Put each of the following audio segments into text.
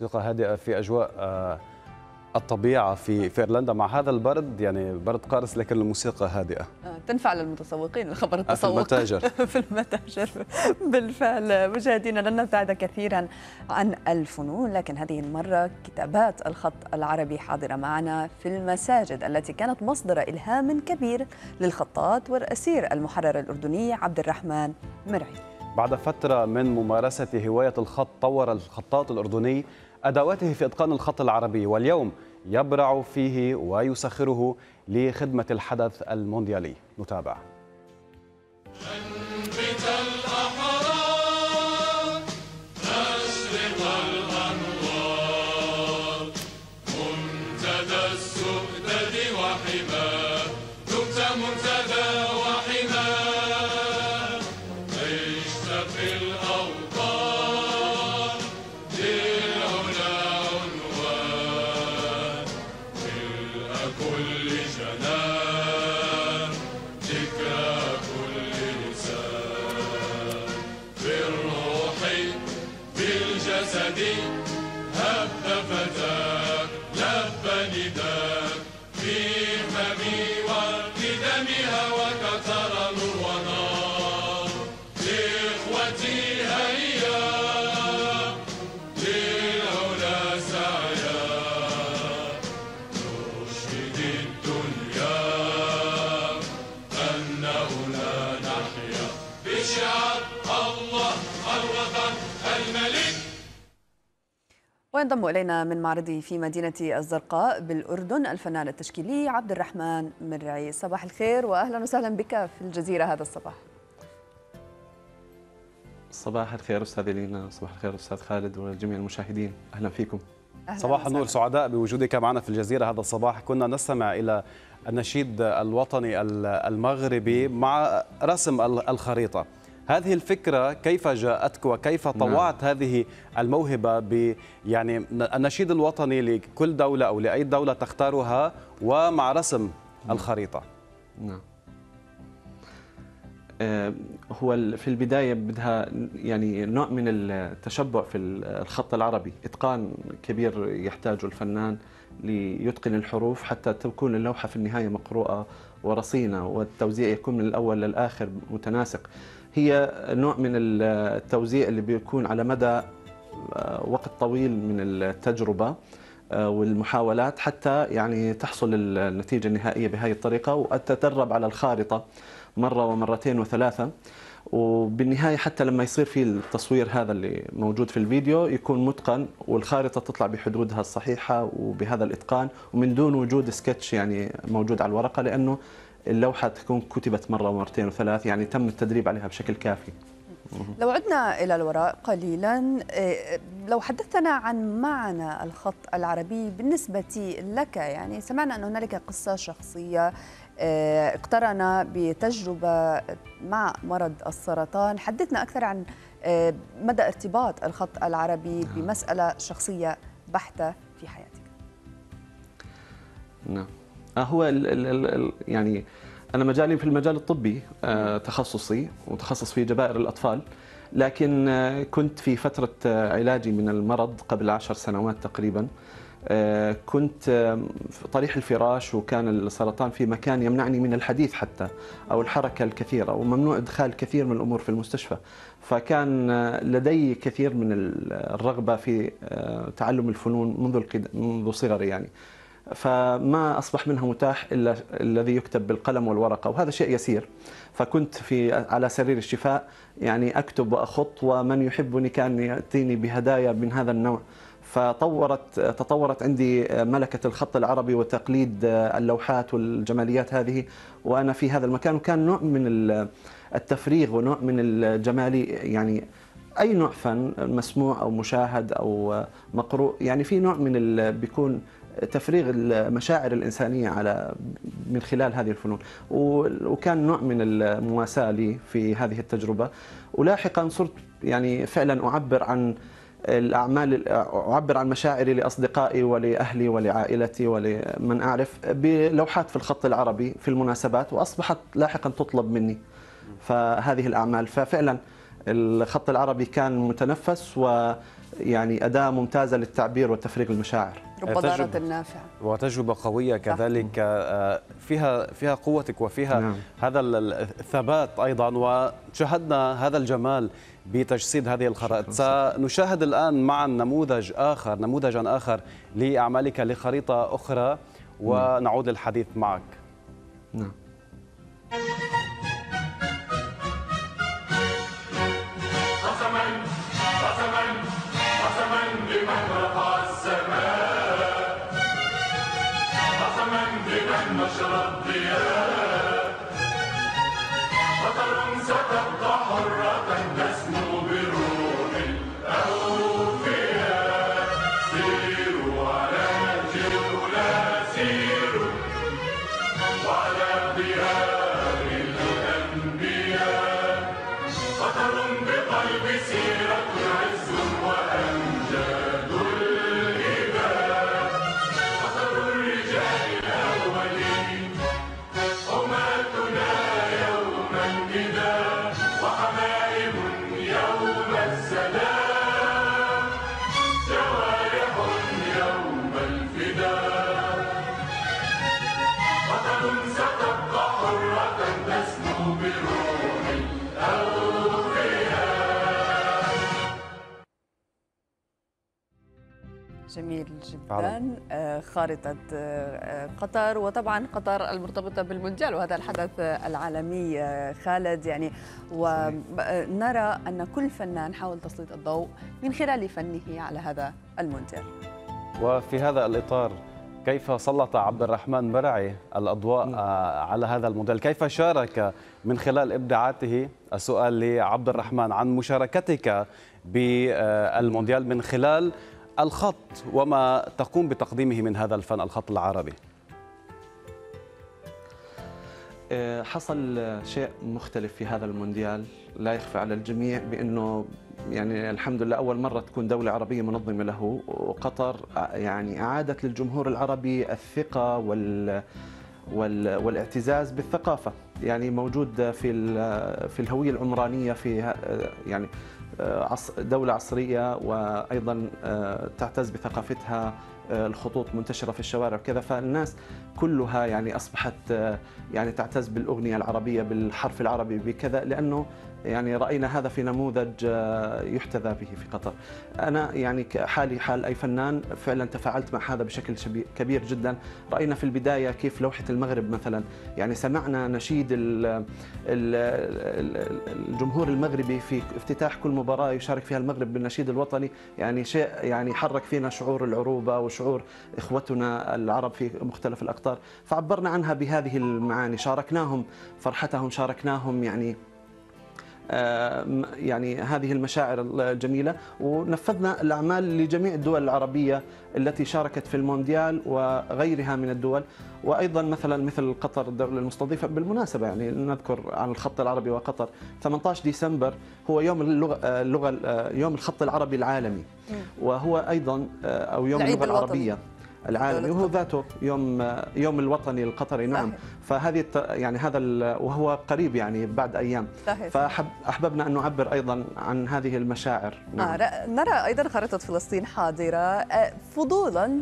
موسيقى هادئة في أجواء الطبيعة في في إيرلندا مع هذا البرد يعني برد قارس لكن الموسيقى هادئة. تنفع للمتسوقين الخبر التسوق. في المتاجر. في المتاجر. بالفعل. مشاهدينا لن نبتعد كثيرا عن الفنون لكن هذه المرة كتابات الخط العربي حاضرة معنا في المساجد التي كانت مصدر إلهام كبير للخطاط والأسير المحرر الأردني عبد الرحمن مرعي. بعد فترة من ممارسة هواية الخط طور الخطاط الأردني أدواته في إتقان الخط العربي واليوم يبرع فيه ويسخره لخدمة الحدث المونديالي. نتابع. وينضم إلينا من معرضه في مدينة الزرقاء بالأردن الفنان التشكيلي عبد الرحمن مرعي. صباح الخير وأهلا وسهلا بك في الجزيرة هذا الصباح. صباح الخير أستاذ لينا صباح الخير أستاذ خالد وجميع المشاهدين. أهلا فيكم. أهلا صباح النور سعداء بوجودك معنا في الجزيرة هذا الصباح. كنا نستمع إلى النشيد الوطني المغربي مع رسم الخريطة. هذه الفكرة كيف جاءتك وكيف طوعت نعم. هذه الموهبة ب يعني النشيد الوطني لكل دولة أو لأي دولة تختارها ومع رسم نعم. الخريطة نعم هو في البداية بدها يعني نوع من التشبع في الخط العربي إتقان كبير يحتاجه الفنان ليتقن الحروف حتى تكون اللوحة في النهاية مقروءة ورصينة والتوزيع يكون من الأول للآخر متناسق هي نوع من التوزيع اللي بيكون على مدى آه، وقت طويل من التجربة آه، والمحاولات حتى يعني تحصل النتيجة النهائية بهذه الطريقة وتتدرب على الخارطة مرة ومرتين وثلاثة. وبالنهاية حتى لما يصير في التصوير هذا اللي موجود في الفيديو يكون متقن والخارطة تطلع بحدودها الصحيحة وبهذا الإتقان ومن دون وجود سكتش يعني موجود على الورقة لأنه اللوحة تكون كتبت مرة ومرتين وثلاث يعني تم التدريب عليها بشكل كافي. لو عدنا إلى الوراء قليلا إيه، لو حدثنا عن معنى الخط العربي بالنسبة لك يعني سمعنا أن هنالك قصة شخصية إيه، اقترن بتجربة مع مرض السرطان. حدثنا أكثر عن إيه، مدى ارتباط الخط العربي نعم. بمسألة شخصية بحتة في حياتك. نعم. آه، هو ال ال ال يعني أنا مجالي في المجال الطبي آه، تخصصي وتخصص في جبائر الأطفال لكن آه، كنت في فترة علاجي من المرض قبل عشر سنوات تقريبا. كنت طريح الفراش وكان السرطان في مكان يمنعني من الحديث حتى أو الحركة الكثيرة وممنوع إدخال كثير من الأمور في المستشفى. فكان لدي كثير من الرغبة في تعلم الفنون منذ منذ صغري يعني. فما أصبح منها متاح إلا الذي يكتب بالقلم والورقة وهذا شيء يسير. فكنت في على سرير الشفاء يعني أكتب وأخط ومن يحبني كان يأتيني بهدايا من هذا النوع. فطورت تطورت عندي ملكة الخط العربي وتقليد اللوحات والجماليات هذه وأنا في هذا المكان وكان نوع من التفريغ ونوع من الجمالي يعني أي نوع فن مسموع أو مشاهد أو مقروء يعني في نوع من بيكون تفريغ المشاعر الإنسانية على من خلال هذه الفنون. وكان نوع من المواساة لي في هذه التجربة. ولاحقا صرت يعني فعلا أعبر عن الأعمال أعبر عن مشاعري لأصدقائي ولأهلي ولعائلتي ولمن أعرف بلوحات في الخط العربي في المناسبات وأصبحت لاحقا تطلب مني. فهذه الأعمال. ففعلا الخط العربي كان متنفس ويعني أداة ممتازة للتعبير وتفريغ المشاعر. رب ضارة. النافع وتجربة قوية كذلك. آه، فيها فيها قوتك وفيها نعم. هذا ال- الثبات أيضا وشاهدنا هذا الجمال بتجسيد هذه الخرائط. سنشاهد الآن معا نموذج آخر نموذجا آخر لأعمالك لخريطة أخرى ونعود للحديث معك. نعم. is here. جميل. جدا آه، خارطة آه، قطر وطبعا قطر المرتبطة بالمونديال وهذا الحدث آه، العالمي آه، خالد. يعني ونرى أن كل فنان حاول تسليط الضوء من خلال فنه على هذا المونديال. وفي هذا الإطار كيف سلط عبد الرحمن مرعي الأضواء آه، على هذا الموديل كيف شارك من خلال إبداعاته؟ السؤال لعبد الرحمن عن مشاركتك بالمونديال من خلال الخط وما تقوم بتقديمه من هذا الفن الخط العربي. آه، حصل شيء مختلف في هذا المونديال. لا يخفى على الجميع بأنه يعني الحمد لله أول مرة تكون دولة عربية منظمة له. وقطر يعني أعادت للجمهور العربي الثقة وال وال- والإعتزاز بالثقافة. يعني موجود في في الهوية العمرانية في يعني آه، عص- دولة عصرية وأيضا آه، تعتز بثقافتها آه، الخطوط منتشرة في الشوارع وكذا. فالناس كلها يعني أصبحت آه، يعني تعتز بالأغنية العربية بالحرف العربي بكذا لأنه يعني رأينا هذا في نموذج آه، يحتذى به في قطر. أنا يعني كحالي حال أي فنان فعلا تفاعلت مع هذا بشكل كبير جدا، رأينا في البداية كيف لوحة المغرب مثلا. يعني سمعنا نشيد ال- ال- ال- الجمهور المغربي في افتتاح كل مباراة يشارك فيها المغرب بالنشيد الوطني، يعني شيء يعني حرك فينا شعور العروبة وشعور إخوتنا العرب في مختلف الأقطار، فعبرنا عنها بهذه المعاني، شاركناهم فرحتهم، شاركناهم يعني يعني هذه المشاعر الجميلة. ونفذنا الأعمال لجميع الدول العربية التي شاركت في المونديال وغيرها من الدول. وأيضا مثلا مثل قطر الدولة المستضيفة. بالمناسبة يعني نذكر عن الخط العربي وقطر. 18 ديسمبر هو يوم اللغة, آه، اللغة آه، يوم الخط العربي العالمي. وهو أيضا آه، أو يوم اللغة. العربية. العالمي وهو. ذاته يوم يوم الوطني القطري نعم صحيح. فهذه يعني هذا وهو قريب يعني بعد أيام صحيح. فاحببنا أن نعبر أيضا عن هذه المشاعر آه ر- نرى أيضا خريطة فلسطين حاضرة آه، فضولا آه، آه،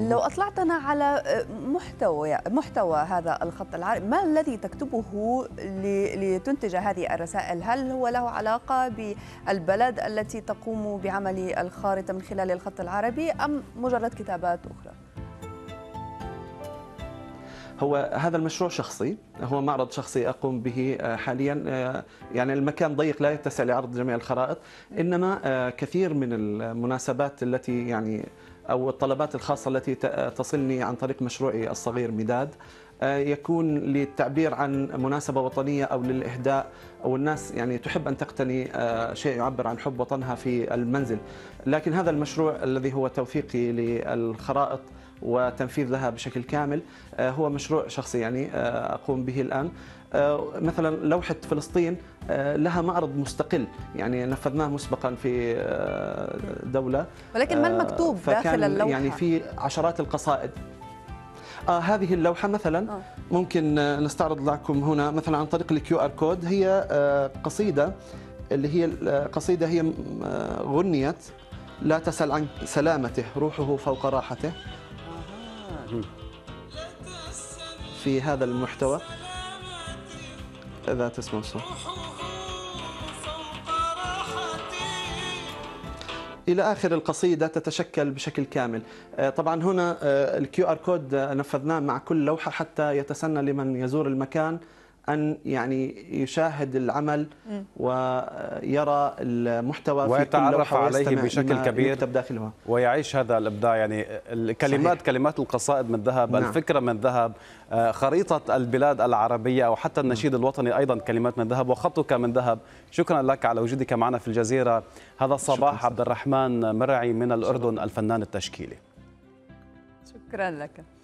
لو أطلعتنا على آه، محتوى محتوى هذا الخط العربي ما الذي تكتبه لتنتج هذه الرسائل؟ هل هو له علاقة بالبلد التي تقوم بعمل الخارطة من خلال الخط العربي أم مجرد كتابات أخرى؟ هو هذا المشروع شخصي هو معرض شخصي أقوم به آه، حاليا آه، يعني المكان ضيق لا يتسع لعرض جميع الخرائط إنما آه، كثير من المناسبات التي يعني أو الطلبات الخاصة التي تصلني عن طريق مشروعي الصغير مداد آه، يكون للتعبير عن مناسبة وطنية أو للإهداء أو الناس يعني تحب أن تقتني آه، شيء يعبر عن حب وطنها في المنزل. لكن هذا المشروع الذي هو توثيقي للخرائط وتنفيذ لها بشكل كامل آه، هو مشروع شخصي يعني أقوم به الآن. آه، مثلا لوحة فلسطين آه، لها معرض مستقل. يعني نفذناه مسبقا في آه، دولة. ولكن ما آه، المكتوب داخل اللوحة؟ يعني في عشرات القصائد. آه هذه اللوحة مثلا آه. ممكن آه، نستعرض لكم هنا مثلا عن طريق ال QR code. هي آه، قصيدة اللي هي القصيدة هي آه، غنيت لا تسل عن سلامته روحه فوق راحته. في هذا المحتوى. إذا تسمع الصوت. إلى آخر القصيدة تتشكل بشكل كامل. آه، طبعا هنا ال QR code نفذناه مع كل لوحة حتى يتسنى لمن يزور المكان. أن يعني يشاهد العمل ويرى المحتوى في كل ويتعرف عليه بشكل كبير. داخلها ويعيش هذا الإبداع. يعني الكلمات صحيح. كلمات القصائد من ذهب نعم. الفكرة من ذهب آه، خريطة البلاد العربية أو حتى النشيد الوطني أيضا كلمات من ذهب وخطك من ذهب. شكرا لك على وجودك معنا في الجزيرة. هذا الصباح عبد الرحمن مرعي من الأردن الفنان التشكيلي. شكرا لك.